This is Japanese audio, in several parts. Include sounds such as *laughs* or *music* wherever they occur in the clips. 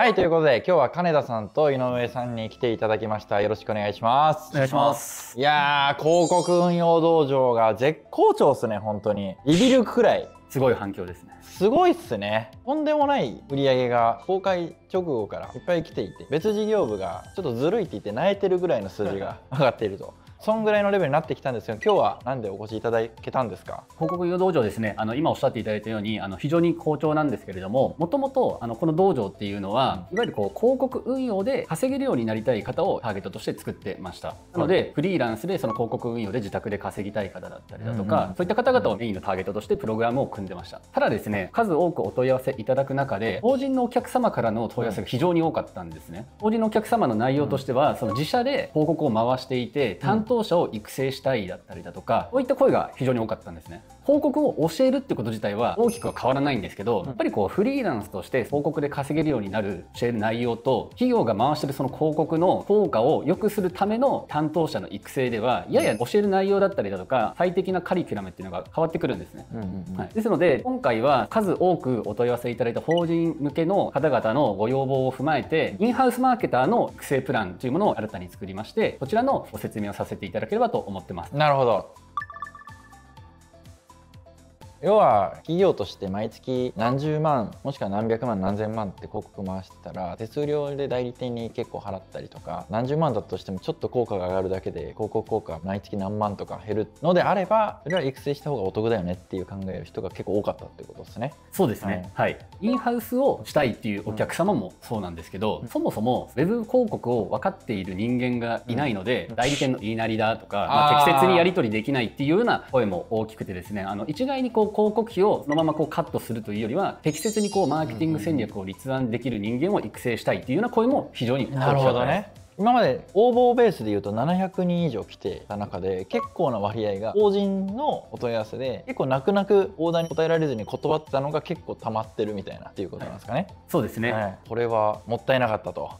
はいということで今日は金田さんと井上さんに来ていただきました。よろしくお願いします。お願いします。いやー広告運用道場が絶好調っすね本当に。ビビるくらい。すごい反響ですね。すごいっすね。とんでもない売り上げが公開直後からいっぱい来ていて別事業部がちょっとずるいって言って泣いてるぐらいの数字が *laughs* 上がっているとそんぐらいのレベルになってきたんですけど今日は何でお越しいただけたんですか？広告用道場ですね。あの今おっしゃっていただいたようにあの非常に好調なんですけれどももともとあのこの道場っていうのは、いわゆるこう広告運用で稼げるようになりたい方をターゲットとして作ってました。なので、フリーランスでその広告運用で自宅で稼ぎたい方だったりだとか、そういった方々をメインのターゲットとしてプログラムを組んでました。ただですね数多くお問い合わせいただく中で法人のお客様からの問い合わせが非常に多かったんですね。法人のお客様の内容としては、その自社で広告を回していて担当当者を育成したいだったりだとかこういった声が非常に多かったんですね。広告を教えるってこと自体は大きくは変わらないんですけどやっぱりこうフリーランスとして広告で稼げるようになる教える内容と企業が回してるその広告の効果を良くするための担当者の育成ではやや教える内容だったりだとか最適なカリキュラムっていうのが変わってくるんですね、はい、ですので今回は数多くお問い合わせいただいた法人向けの方々のご要望を踏まえてインハウスマーケターの育成プランというものを新たに作りましてこちらのご説明をさせていただければと思ってます。なるほど要は企業として毎月何十万もしくは何百万何千万って広告回してたら手数料で代理店に結構払ったりとか何十万だとしてもちょっと効果が上がるだけで広告効果が毎月何万とか減るのであればそれは育成した方がお得だよねっていう考える人が結構多かったってことですね。そうですね、はい、はい、インハウスをしたいっていうお客様もそうなんですけど、うん、そもそもウェブ広告を分かっている人間がいないので、うん、代理店の言いなりだとか、まあ、適切にやり取りできないっていうような声も大きくてですねあの一概にこう広告費をのままこうカットするというよりは適切にこうマーケティング戦略を立案できる人間を育成したいっていうような声も非常になるほどね。今まで応募ベースでいうと700人以上来てた中で結構な割合が法人のお問い合わせで結構泣く泣くオーダーに答えられずに断ってたのが結構溜まってるみたいなっていうことなんですかね。そうですね、はい、これはもったいなかったと。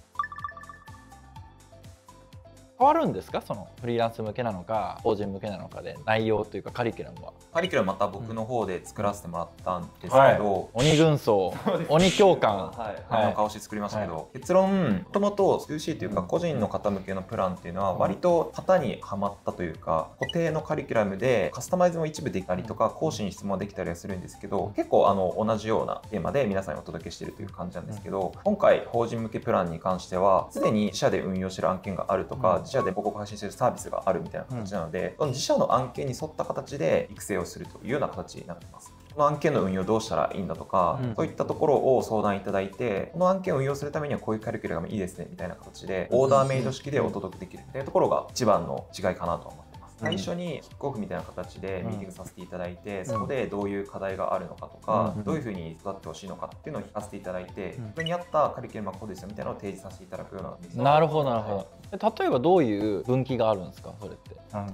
変わるんですか？そのフリーランス向けなのか法人向けなのかで内容というかカリキュラムは。カリキュラムまた僕の方で作らせてもらったんですけど、はい、鬼軍曹。鬼教官。はい。の顔して作りましたけど、はい、結論もともと 2C というか個人の方向けのプランっていうのは割と型にはまったというか固定のカリキュラムでカスタマイズも一部できたりとか講師に質問できたりはするんですけど結構あの同じようなテーマで皆さんにお届けしているという感じなんですけど今回法人向けプランに関してはすでに自社で運用してる案件があるとか自社で広告配信してるサービスがあるみたいな形なので、うん、自社の案件に沿った形で育成をするというような形になってます。この案件の運用どうしたらいいんだとか、うん、そういったところを相談いただいて、この案件を運用するためにはこういうカリキュラムいいですねみたいな形で、オーダーメイド式でお届けできるみたいなところが一番の違いかなと思います。最初にキックオフみたいな形でミーティングさせていただいて、そこでどういう課題があるのかとか、どういうふうに育ってほしいのかっていうのを聞かせていただいて、それに合ったカリキュラムはこうですよみたいなのを提示させていただくようななるほどなるほど。例えばどういう分岐があるんですか？それって。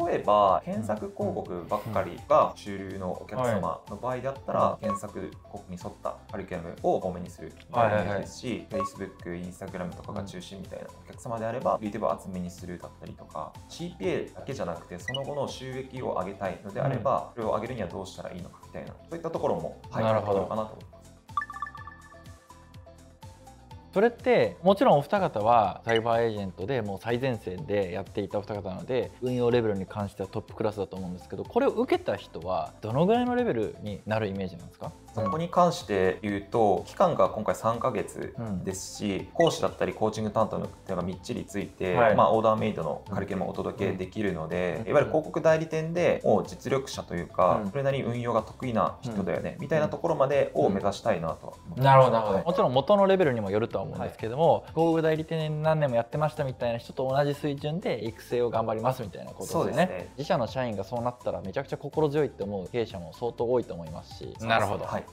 例えば検索広告ばっかりが主流のお客様の場合であったら、検索広告に沿ったカリキュラムを多めにするみたいなですし、Facebook、Instagram とかが中心みたいなお客様であれば YouTube を厚めにするだったりとか CPA だけじゃなくてその後の収益を上げたいのであれば、それを上げるにはどうしたらいいのかみたいなそういったところも入ってくるのかなとそれってもちろんお二方はサイバーエージェントでもう最前線でやっていたお二方なので運用レベルに関してはトップクラスだと思うんですけどこれを受けた人はどのぐらいのレベルになるイメージなんですか？そこに関して言うと期間が今回3か月ですし、うん、講師だったりコーチング担当の手がみっちりついて、はい、まあ、オーダーメイドのカリキュラムをお届けできるので、うん、いわゆる広告代理店でもう実力者というか、うん、それなりに運用が得意な人だよね、みたいなところまでを目指したいなとなるほどなるほど。もちろん元のレベルにもよるとは思うんですけども、はい、広告代理店何年もやってましたみたいな人と同じ水準で育成を頑張りますみたいなことですね、ね、自社の社員がそうなったらめちゃくちゃ心強いって思う経営者も相当多いと思いますし。なるほど、はい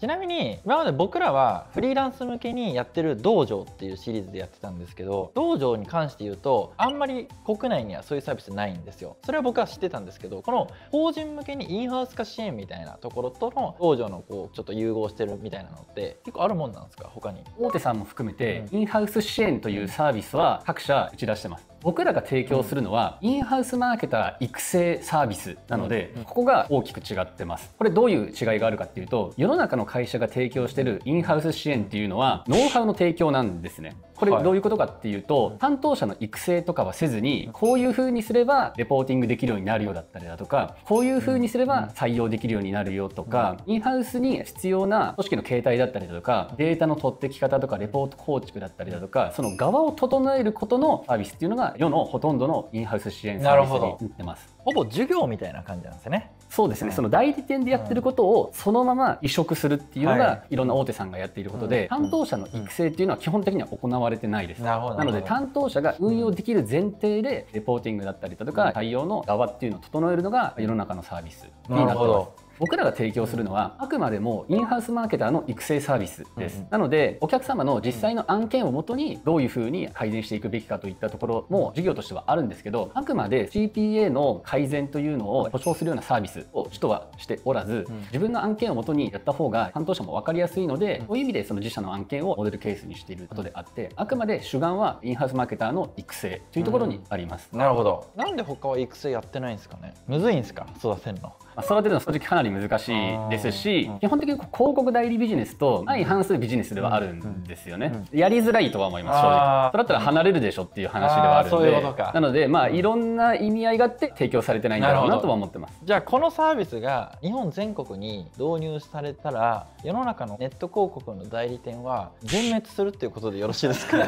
ちなみに今まで僕らはフリーランス向けにやってる道場っていうシリーズでやってたんですけど道場に関して言うとあんまり国内にはそういうサービスないんですよ。それは僕は知ってたんですけどこの法人向けにインハウス化支援みたいなところとの道場のこうちょっと融合してるみたいなのって結構あるもんなんですか？他に。大手さんも含めて、インハウス支援というサービスは各社打ち出してます僕らが提供するのは、インハウスマーケター育成サービスなので、うん。ここが大きく違ってます。これどういう違いがあるかっていうと世の中の会社が提供しているインハウス支援っていうのはノウハウの提供なんですねこれはい。どういうことかっていうと、担当者の育成とかはせずにこういう風にすればレポーティングできるようになるようだったりだとかこういう風にすれば採用できるようになるよとか、インハウスに必要な組織の形態だったりだとかデータの取ってき方とかレポート構築だったりだとかその側を整えることのサービスっていうのが世のほとんどのインハウス支援サービスになってます。ほぼ授業みたいな感じなんですよねそうですね、うん。その代理店でやってることをそのまま移植するっていうのはがいろんな大手さんがやっていることで、うん。担当者の育成っていうのは基本的には行われてないです。なので担当者が運用できる前提でレポーティングだったりだとか対応の側っていうのを整えるのが世の中のサービスになってます。僕らが提供するのはあくまでもインハウスマーケターの育成サービスです、うんうん。なのでお客様の実際の案件をもとにどういうふうに改善していくべきかといったところも事業としてはあるんですけどあくまで CPA の改善というのを保証するようなサービスを主とはしておらず、うん。自分の案件をもとにやった方が担当者も分かりやすいので、そういう意味でその自社の案件をモデルケースにしていることであってあくまで主眼はインハウスマーケターの育成というところにあります。なるほど。なんで他は育成やってないんですかね。むずいんですか？育てるの。まあ、育てるのは正直かなり難しいですしうん。基本的に広告代理ビジネスと相反するビジネスではあるんですよね、やりづらいとは思います正直。それだったら離れるでしょっていう話ではあるあーそうのでなのでまあいろんな意味合いがあって提供されてないんだろうなとは思ってます。じゃあこのサービスが日本全国に導入されたら世の中のネット広告の代理店は全滅するっていうことでよろしいですか？*laughs* ま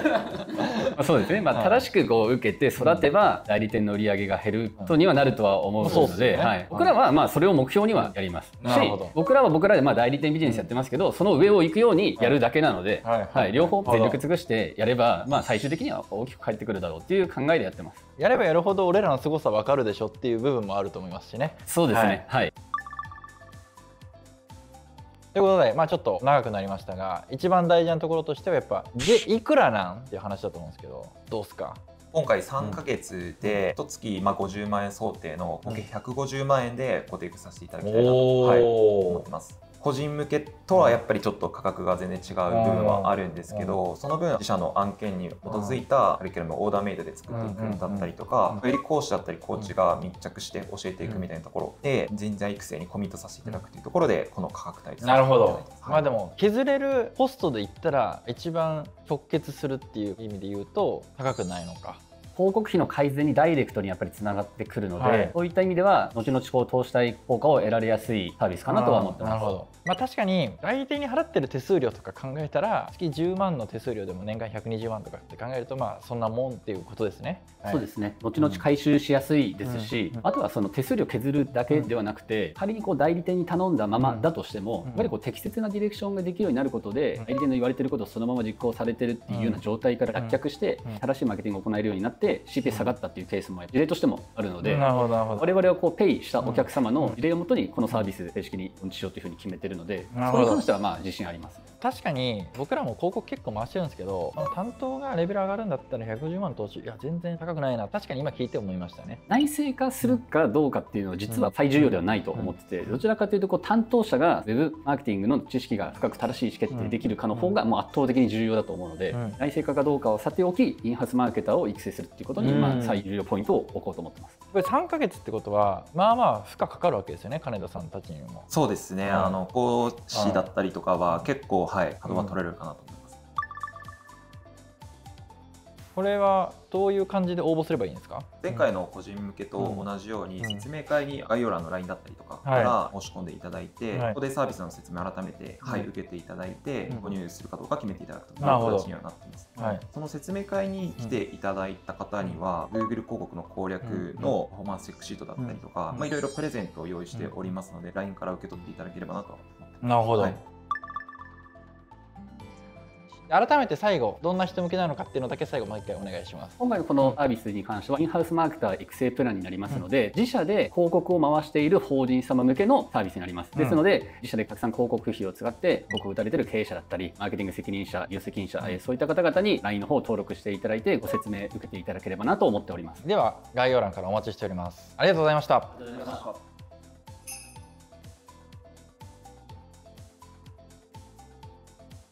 あそうですね、まあ、はい正しくこう受けて育てば代理店の売り上げが減ることにはなるとは思うので、僕らはまあそれを目標にはやります。しなるほど。僕らは僕らでまあ代理店ビジネスやってますけどその上を行くようにやるだけなので、はいはい、両方全力尽くしてやれば、まあ、最終的には大きく返ってくるだろうっていう考えでやってます。やればやるほど俺らの凄さ分かるでしょっていう部分もあると思いますしね。そうですね、はい。ということでまあちょっと長くなりましたが一番大事なところとしてはやっぱでいくらなんっていう話だと思うんですけどどうですか？今回3ヶ月で一月まあ50万円想定の合計150万円でご提供させていただきたいなと、はい、思ってます。個人向けとはやっぱりちょっと価格が全然違う部分はあるんですけどその分自社の案件に基づいたカリキュラムをオーダーメイドで作っていくんだったりとかより講師だったりコーチが密着して教えていくみたいなところで人材育成にコミットさせていただくというところでこの価格帯ですなるほど、はいまあでも削れるコストで言ったら一番直結するっていう意味で言うと高くないのか広告費の改善にダイレクトにやっぱりつながってくるので、はい。そういった意味では後々こう投資したい効果を得られやすいサービスかなとは思ってます。なるほど、まあ、確かに代理店に払ってる手数料とか考えたら月10万の手数料でも年間120万とかって考えるとまあそんなもんっていうことですね、はい。そうですね。後々回収しやすいですし、うん。あとはその手数料削るだけではなくて、仮にこう代理店に頼んだままだとしても、うん。やっぱりこう適切なディレクションができるようになることで、うん。代理店の言われてることをそのまま実行されてるっていうような状態から脱却して、うん。正しいマーケティングを行えるようになって CPA 下がったっていうケースも事例としてもあるので。なるほどなるほど我々はこうペイしたお客様の事例をもとにこのサービス正式に運営しようというふうに決めてるので、それに関してはまあ自信あります。確かに僕らも広告結構回してるんですけどまあ担当がレベル上がるんだったら110万投資いや全然高くないな。確かに今聞いて思いましたね。内製化するかどうかっていうのは実は最重要ではないと思っててどちらかというとこう担当者がウェブマーケティングの知識が深く正しい意思決定できるかの方がもう圧倒的に重要だと思うのでうん。内製化かどうかをさておきインハウスマーケターを育成するっていうことにうん。まあ最重要ポイントを置こうと思ってます。これ3ヶ月ってことはまあまあ負荷かかるわけですよね金田さんたちにも。そうですね、はいあの講師だったりとかは結構はい稼働は取れるかなと思います。これはどういう感じで応募すればいいんですか？前回の個人向けと同じようにうん説明会に概要欄の LINE だったりとかかはい。ら申し込んでいただいて、はい。ここでサービスの説明を改めて、はい、うん受けていただいて、うん。ご入するかどうか決めていただくという形にはなっています。はい。その説明会に来ていただいた方には、Google 広告の攻略のパフォーマンスチェックシートだったりとか、うん。まあ、いろいろプレゼントを用意しておりますので、LINE から受け取っていただければなと思ってます。なるほど、はい改めて最後どんな人向けなのかっていうのだけ最後もう一回お願いします。今回のこのサービスに関してはインハウスマーケター育成プランになりますので、自社で広告を回している法人様向けのサービスになります、ですので自社でたくさん広告費を使って広告を打たれてる経営者だったりマーケティング責任者利用責任者、えーそういった方々に LINE の方を登録していただいてご説明受けていただければなと思っております。では概要欄からお待ちしております。ありがとうございました。ありがとうございました